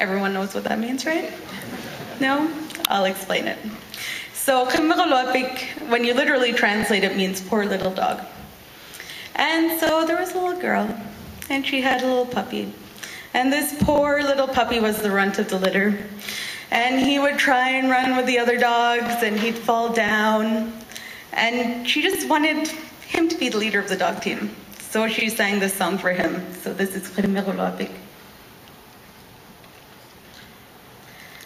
Everyone knows what that means, right? No? I'll explain it. So, when you literally translate it, means poor little dog. And so there was a little girl, and she had a little puppy. And this poor little puppy was the runt of the litter. And he would try and run with the other dogs, and he'd fall down. And she just wanted him to be the leader of the dog team. So she sang this song for him. So this is Khrimirulapik.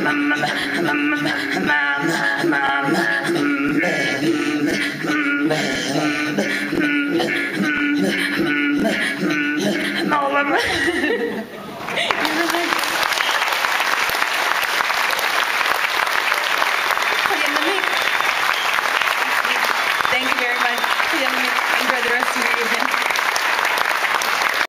man, man, man, man, man, man, man, man, man,